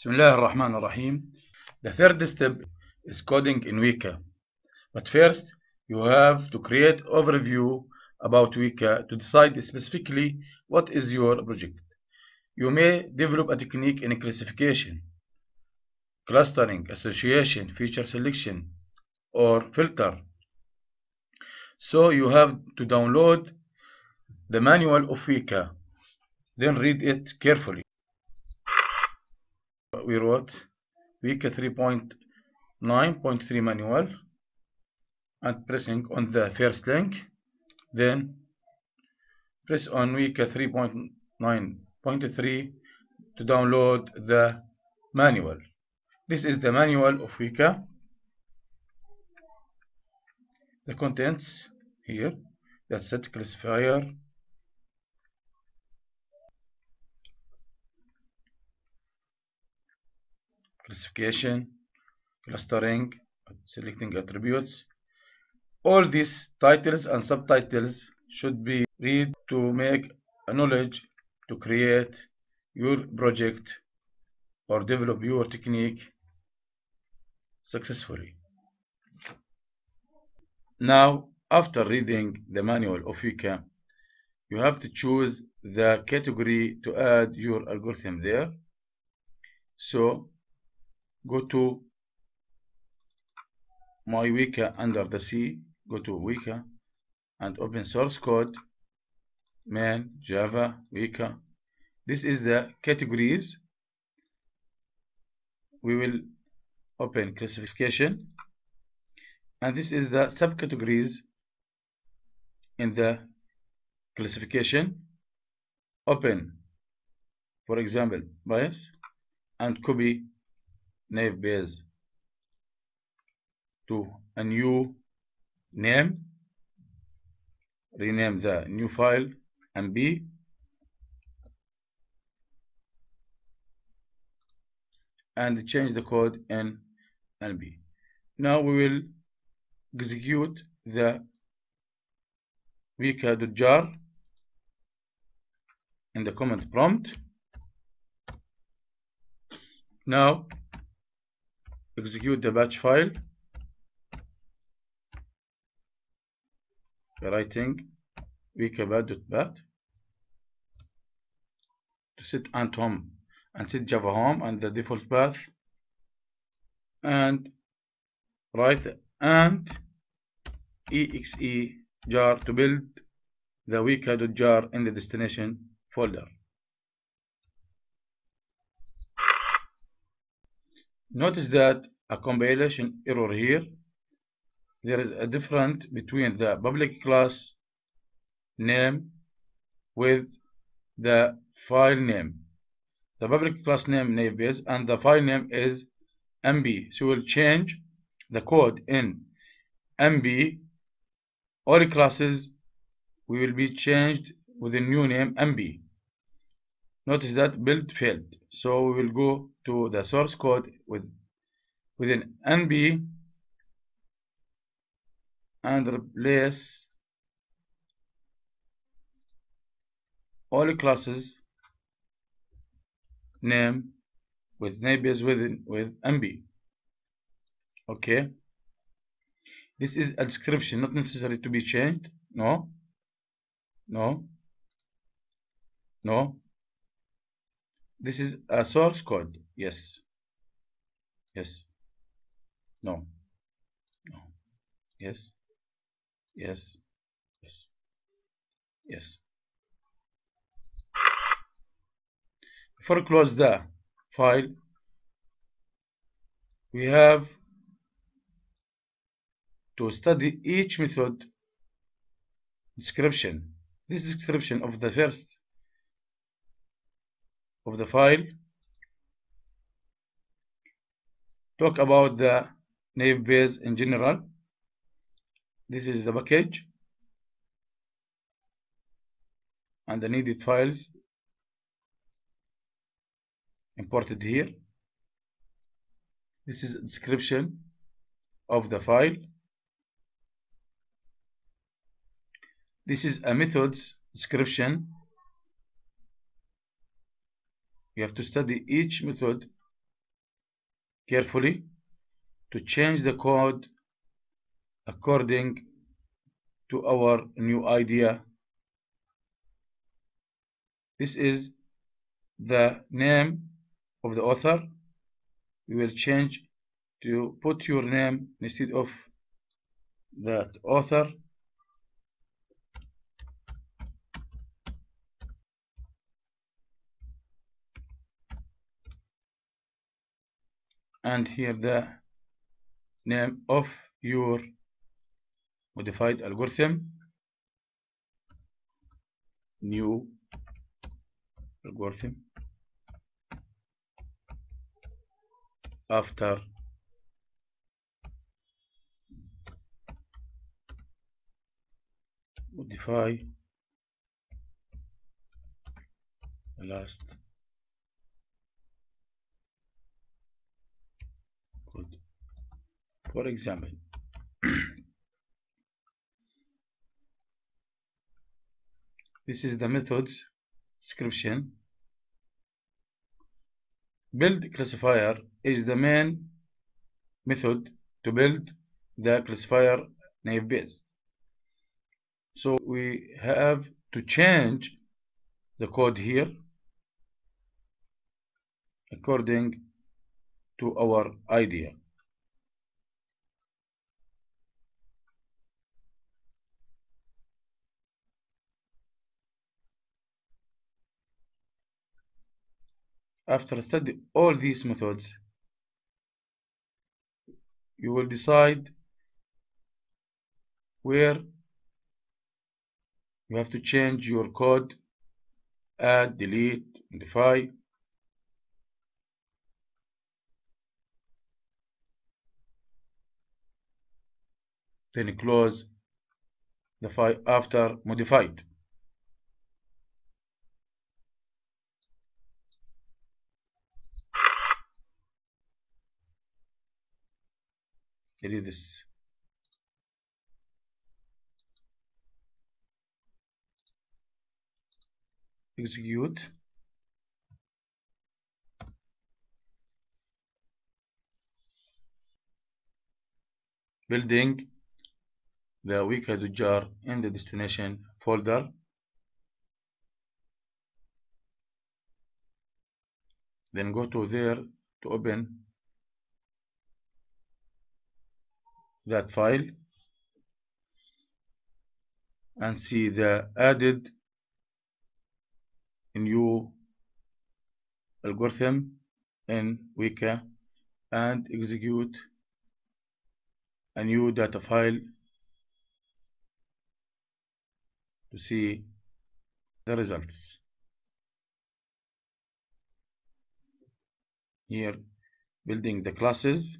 Bismillah ar-Rahman ar-Rahim. The third step is coding in Weka. But first, you have to create overview about Weka to decide specifically what is your project. You may develop a technique in classification, clustering, association, feature selection, or filter. So you have to download the manual of Weka, then read it carefully. We wrote Weka 3.9.3 manual and pressing on the first link, then press on Weka 3.9.3 to download the manual. This is the manual of Weka. The contents here, that's it, classifier, classification, clustering, selecting attributes. All these titles and subtitles should be read to make a knowledge to create your project or develop your technique successfully. Now, after reading the manual of Weka, you have to choose the category to add your algorithm there. So, go to my Weka under the C, go to Weka and open source code, main, Java, Weka. This is the categories. We will open classification and this is the subcategories in the classification. Open, for example, Bayes and copy naive Bayes to a new name rename the new file mb and change the code in mb now we will execute the weka.jar in the command prompt. Now execute the batch file. By writing weka.bat to set ant home and set java home and the default path. And write and exe jar to build the weka.jar in the destination folder Notice that a compilation error here. There is a difference between the public class name with the file name. The public class name naive Bayes and the file name is MB. So we'll change the code in MB. All classes will be changed with a new name MB. Notice that build failed. So we will go to the source code with within NB and replace all classes name with naive Bayes within with MB. Okay. This is a description, not necessary to be changed. No. No. No. This is a source code. Yes. Yes. No. No. Yes. Yes. Yes. Yes. Before close the file, we have to study each method description. This description of the first of the file. Talk about the naive Bayes in general. This is the package. And the needed files imported here. This is a description of the file. This is a methods description you have to study each method carefully to change the code according to our new idea. This is the name of the author. We will change to put your name instead of that author. And here the name of your modified algorithm. New algorithm. After modify the last for example this is the methods description. Build classifier is the main method to build the classifier naive Bayes so we have to change the code here according to our idea after study all these methods you will decide where you have to change your code add delete modify. Then close the file after modified delete this execute. Building the weka.jar in the destination folder. Then go to there to open that file and see the added new algorithm in Weka and execute a new data file to see the results. Here building the classes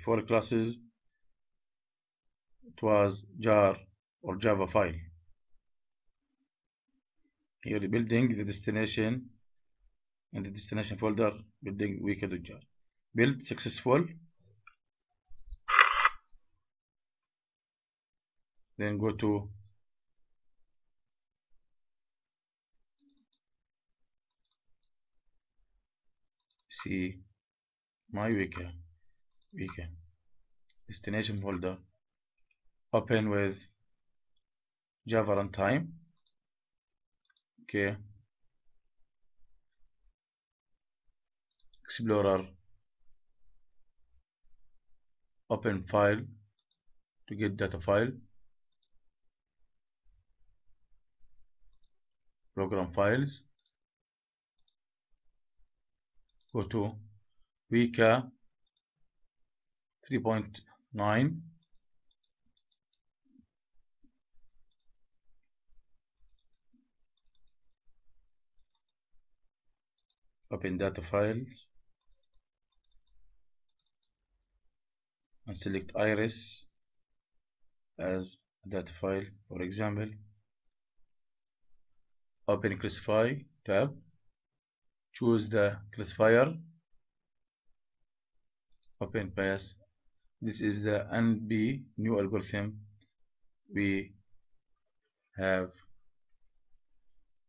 before classes it was jar or java file. Here the building the destination in the destination folder building weka.jar build successful. Then go to see my weka weka destination folder. Open with java runtime okay. Explorer. Open file to get data file. Program files. Go to Weka 3.9 open data files and select iris as data file. For example open classify tab choose the classifier open pass this is the NB new algorithm. We have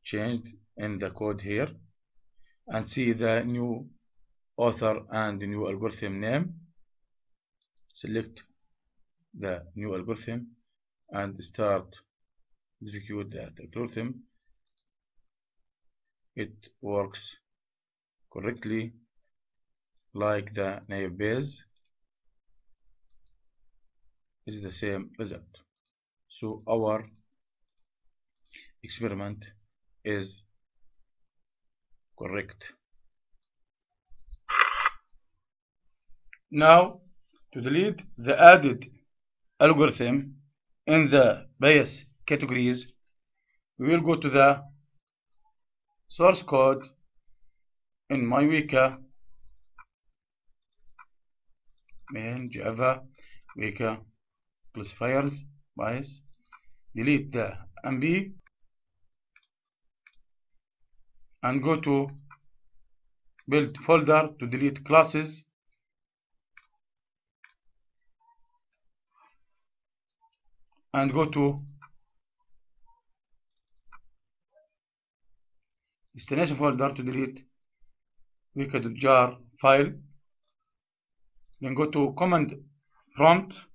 changed in the code here. And see the new author and the new algorithm name. Select the new algorithm and start execute that algorithm. It works correctly like the naive Bayes is the same result so our experiment is correct. Now to delete the added algorithm in the Bayes categories we will go to the source code in MyWeka main Java Weka classifiers Bayes delete the MB and go to build folder to delete classes. And go to destination folder to delete weka.jar file. Then go to command prompt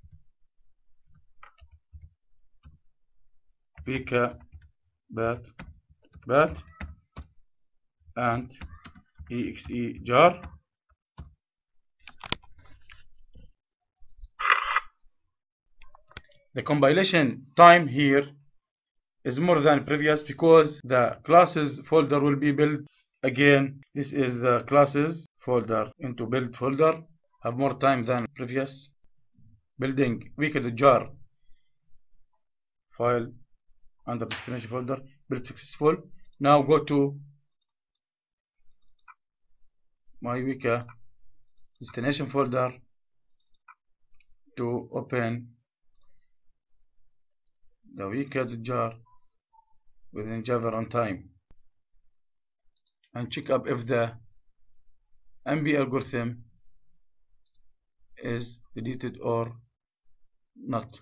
weka bat bat and exe jar. The compilation time here is more than previous because the classes folder will be built again. This is the classes folder into build folder. Have more time than previous building. Weka.jar file under destination folder build successful now go to my weka destination folder to open the weka.jar within Java runtime and check up if the MB algorithm is deleted or not.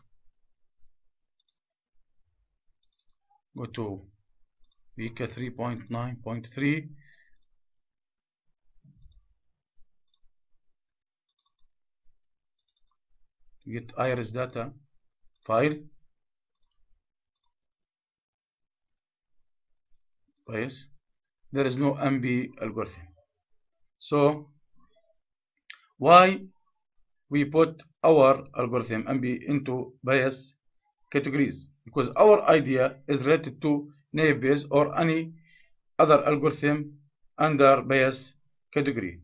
Go to Weka 3.9.3 get iris data file. Bayes there is no MB algorithm. So why we put our algorithm MB into Bayes categories because our idea is related to naive Bayes or any other algorithm under Bayes category